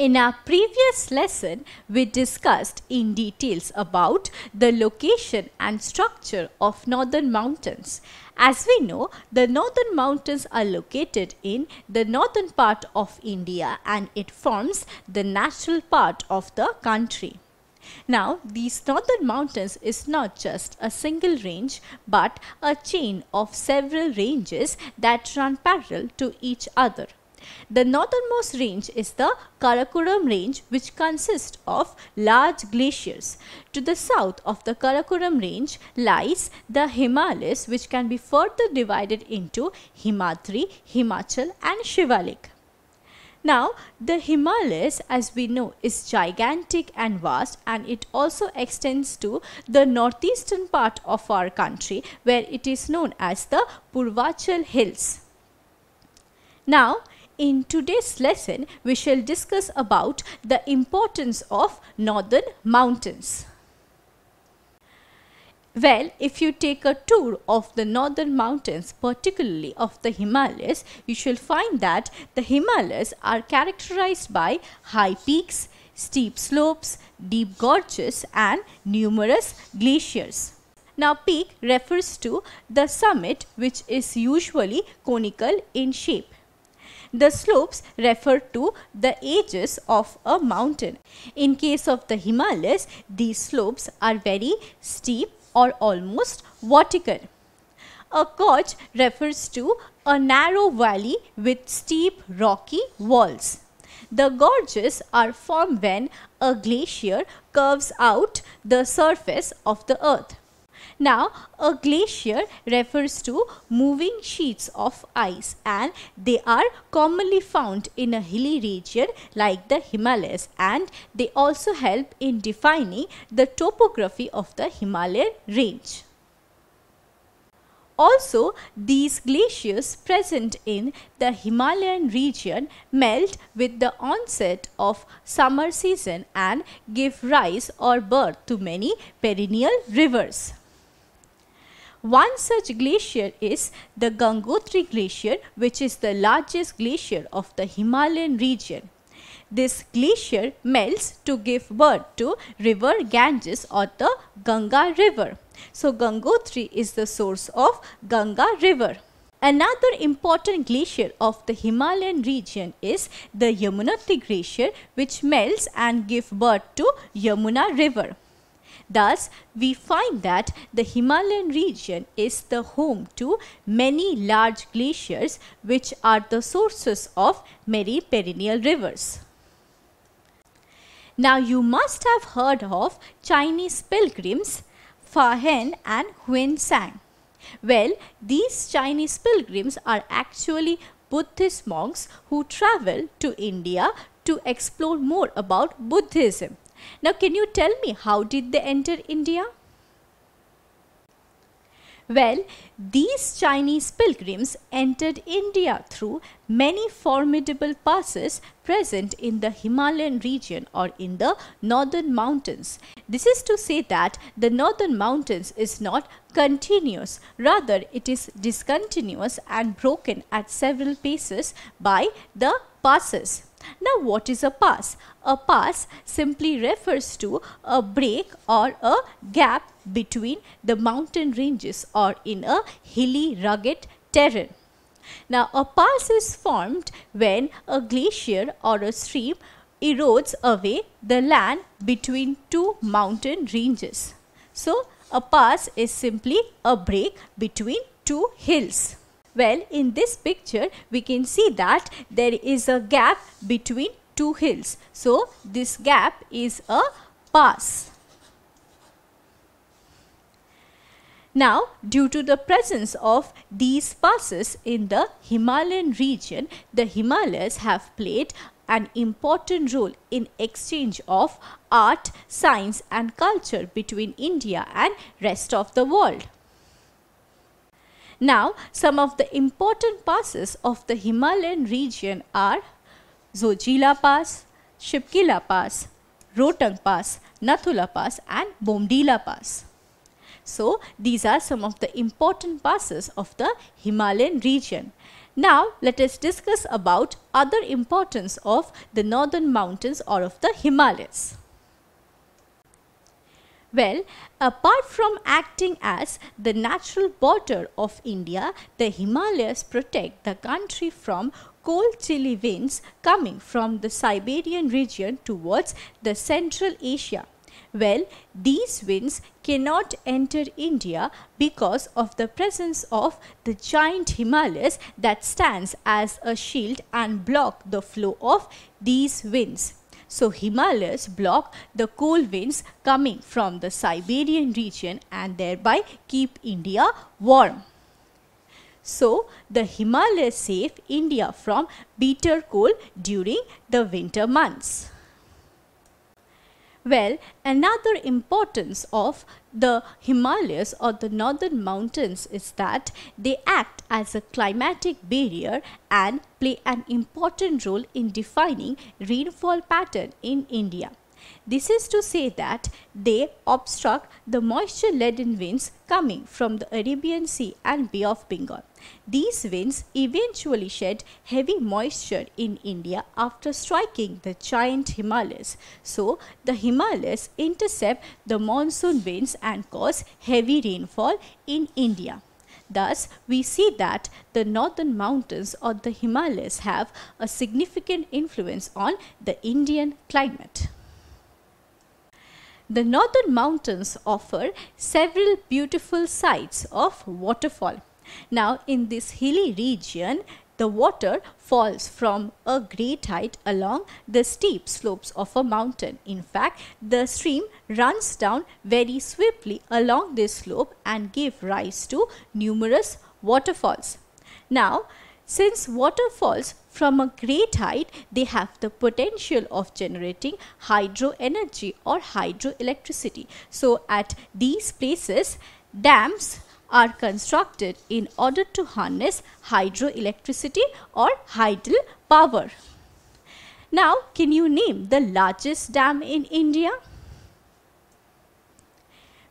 In our previous lesson, we discussed in details about the location and structure of northern mountains. As we know, the northern mountains are located in the northern part of India and it forms the natural part of the country. Now, these northern mountains is not just a single range but a chain of several ranges that run parallel to each other. The northernmost range is the Karakoram range which consists of large glaciers. To the south of the Karakoram range lies the Himalayas which can be further divided into Himadri, Himachal and Shivalik. Now, the Himalayas as we know is gigantic and vast and it also extends to the northeastern part of our country where it is known as the Purvachal Hills. Now, in today's lesson, we shall discuss about the importance of northern mountains. Well, if you take a tour of the northern mountains, particularly of the Himalayas, you shall find that the Himalayas are characterized by high peaks, steep slopes, deep gorges and numerous glaciers. Now peak refers to the summit which is usually conical in shape. The slopes refer to the edges of a mountain. In case of the Himalayas, these slopes are very steep or almost vertical. A gorge refers to a narrow valley with steep rocky walls. The gorges are formed when a glacier curves out the surface of the earth. Now, a glacier refers to moving sheets of ice and they are commonly found in a hilly region like the Himalayas and they also help in defining the topography of the Himalayan range. Also, these glaciers present in the Himalayan region melt with the onset of summer season and give rise or birth to many perennial rivers. One such glacier is the Gangotri Glacier which is the largest glacier of the Himalayan region. This glacier melts to give birth to river Ganges or the Ganga river. So Gangotri is the source of Ganga river. Another important glacier of the Himalayan region is the Yamunotri glacier which melts and give birth to Yamuna river. Thus, we find that the Himalayan region is the home to many large glaciers which are the sources of many perennial rivers. Now, you must have heard of Chinese pilgrims Fa Hien and Hiuen Tsang. Well, these Chinese pilgrims are actually Buddhist monks who travel to India to explore more about Buddhism. Now can you tell me how did they enter India? Well, these Chinese pilgrims entered India through many formidable passes present in the Himalayan region or in the northern mountains. This is to say that the northern mountains is not continuous, rather it is discontinuous and broken at several paces by the passes. Now what is a pass? A pass simply refers to a break or a gap between the mountain ranges or in a hilly rugged terrain. Now a pass is formed when a glacier or a stream erodes away the land between two mountain ranges. So a pass is simply a break between two hills. Well, in this picture, we can see that there is a gap between two hills. So, this gap is a pass. Now, due to the presence of these passes in the Himalayan region, the Himalayas have played an important role in exchange of art, science and culture between India and rest of the world. Now, some of the important passes of the Himalayan region are Zojila Pass, Shipkila Pass, Rohtang Pass, Nathula Pass and Bomdila Pass. So, these are some of the important passes of the Himalayan region. Now, let us discuss about other importance of the northern mountains or of the Himalayas. Well, apart from acting as the natural border of India, the Himalayas protect the country from cold chilly winds coming from the Siberian region towards the Central Asia. Well, these winds cannot enter India because of the presence of the giant Himalayas that stands as a shield and block the flow of these winds. So Himalayas block the cold winds coming from the Siberian region and thereby keep India warm. So the Himalayas save India from bitter cold during the winter months. Well, another importance of the Himalayas or the northern mountains is that they act as a climatic barrier and play an important role in defining rainfall pattern in India. This is to say that they obstruct the moisture laden winds coming from the Arabian Sea and Bay of Bengal. These winds eventually shed heavy moisture in India after striking the giant Himalayas. So, the Himalayas intercept the monsoon winds and cause heavy rainfall in India. Thus, we see that the northern mountains or the Himalayas have a significant influence on the Indian climate. The northern mountains offer several beautiful sights of waterfall. Now in this hilly region, the water falls from a great height along the steep slopes of a mountain. In fact, the stream runs down very swiftly along this slope and give rise to numerous waterfalls. Now, since waterfalls from a great height, they have the potential of generating hydro energy or hydroelectricity. So, at these places, dams are constructed in order to harness hydroelectricity or hydel power. Now, can you name the largest dam in India?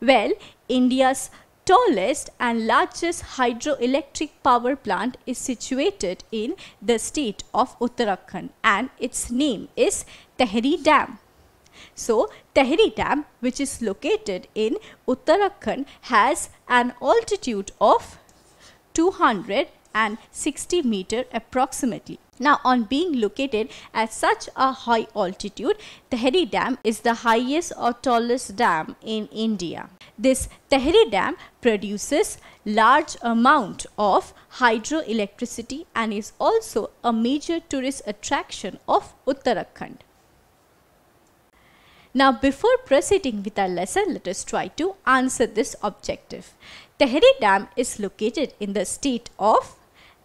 Well, India's tallest and largest hydroelectric power plant is situated in the state of Uttarakhand and its name is Tehri Dam. So, Tehri Dam which is located in Uttarakhand has an altitude of 260 meter approximately. Now on being located at such a high altitude, Tehri Dam is the highest or tallest dam in India. This Tehri Dam produces large amount of hydroelectricity and is also a major tourist attraction of Uttarakhand. Now before proceeding with our lesson, let us try to answer this objective. Tehri Dam is located in the state of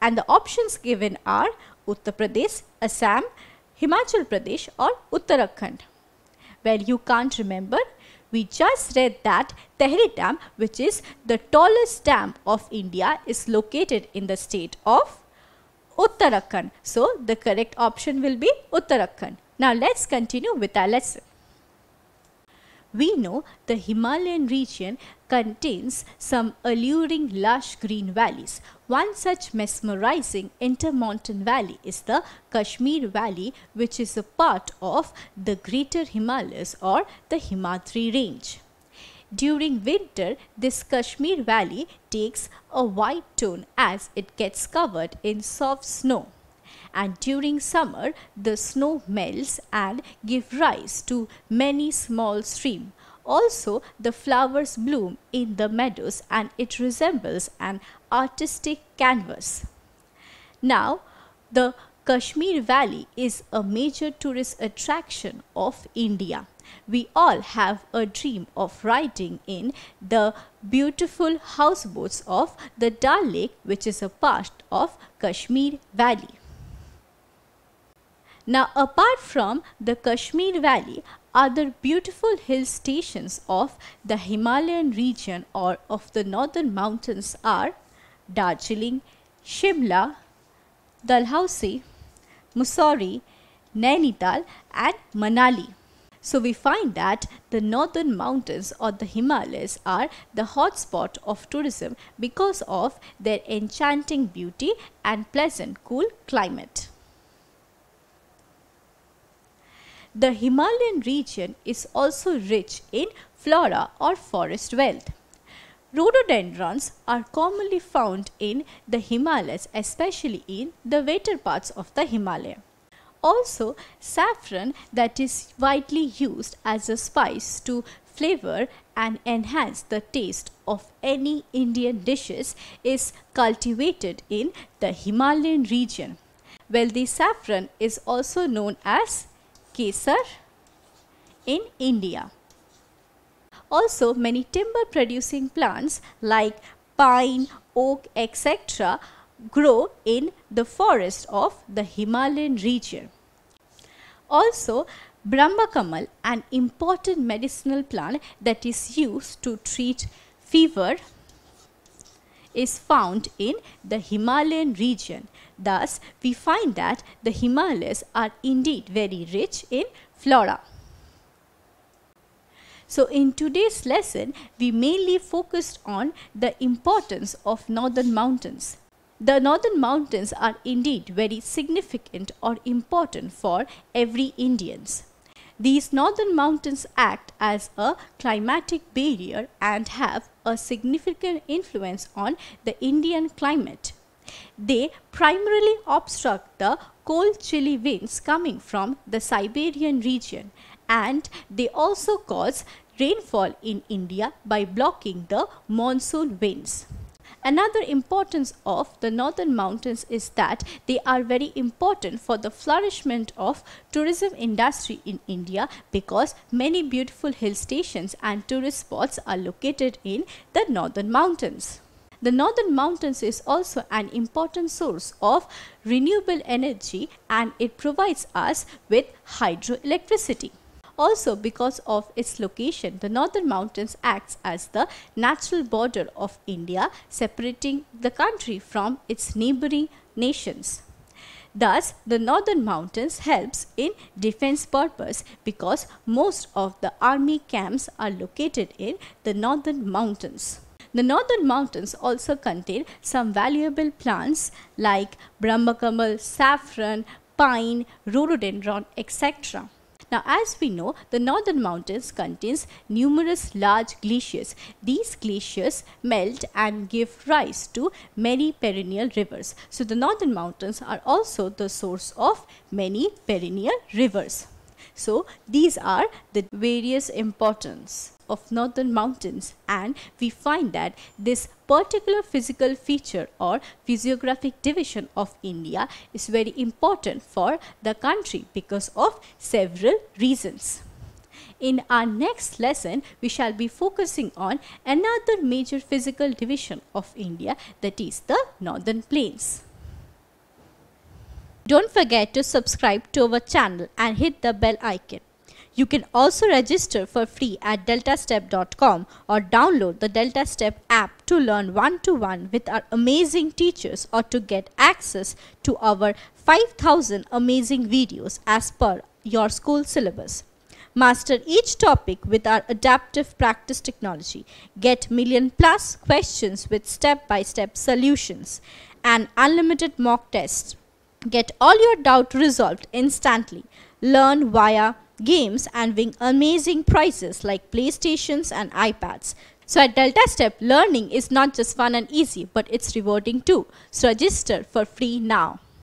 and the options given are Uttar Pradesh, Assam, Himachal Pradesh or Uttarakhand. Well, you can't remember. We just read that Tehri Dam, which is the tallest dam of India, is located in the state of Uttarakhand. So, the correct option will be Uttarakhand. Now, let's continue with our lesson. We know the Himalayan region contains some alluring lush green valleys. One such mesmerizing intermountain valley is the Kashmir Valley which is a part of the Greater Himalayas or the Himadri range. During winter, this Kashmir Valley takes a white tone as it gets covered in soft snow and during summer the snow melts and give rise to many small streams. Also, the flowers bloom in the meadows and it resembles an artistic canvas. Now, the Kashmir Valley is a major tourist attraction of India. We all have a dream of riding in the beautiful houseboats of the Dal Lake which is a part of Kashmir Valley. Now apart from the Kashmir Valley, other beautiful hill stations of the Himalayan region or of the northern mountains are Darjeeling, Shimla, Dalhousie, Mussoorie, Nainital and Manali. So we find that the northern mountains or the Himalayas are the hotspot of tourism because of their enchanting beauty and pleasant cool climate. The Himalayan region is also rich in flora or forest wealth. Rhododendrons are commonly found in the Himalayas especially in the wetter parts of the Himalaya. Also, saffron that is widely used as a spice to flavor and enhance the taste of any Indian dishes is cultivated in the Himalayan region. Well, the saffron is also known as kesar in India. Also, many timber producing plants like pine, oak, etc grow in the forest of the Himalayan region. Also, Brahmakamal, an important medicinal plant that is used to treat fever, is found in the Himalayan region. Thus, we find that the Himalayas are indeed very rich in flora. So, in today's lesson, we mainly focused on the importance of northern mountains. The northern mountains are indeed very significant or important for every Indians. These northern mountains act as a climatic barrier and have a significant influence on the Indian climate. They primarily obstruct the cold chilly winds coming from the Siberian region and they also cause rainfall in India by blocking the monsoon winds. Another importance of the northern mountains is that they are very important for the flourishment of tourism industry in India because many beautiful hill stations and tourist spots are located in the northern mountains. The northern mountains is also an important source of renewable energy and it provides us with hydroelectricity. Also because of its location, the northern mountains acts as the natural border of India separating the country from its neighboring nations. Thus, the northern mountains helps in defense purpose because most of the army camps are located in the northern mountains. The northern mountains also contain some valuable plants like Brahmakamal, saffron, pine, rhododendron, etc. Now as we know, the northern mountains contains numerous large glaciers. These glaciers melt and give rise to many perennial rivers. So the northern mountains are also the source of many perennial rivers. So these are the various importance of northern mountains and we find that this particular physical feature or physiographic division of India is very important for the country because of several reasons. In our next lesson, we shall be focusing on another major physical division of India that is the northern plains. Don't forget to subscribe to our channel and hit the bell icon. You can also register for free at deltastep.com or download the DeltaStep app to learn one-to-one -one with our amazing teachers or to get access to our 5000 amazing videos as per your school syllabus. Master each topic with our adaptive practice technology. Get million plus questions with step-by-step -step solutions and unlimited mock tests. Get all your doubt resolved instantly. Learn via games and win amazing prizes like PlayStations and iPads. So at DeltaStep, learning is not just fun and easy, but it's rewarding too. So register for free now.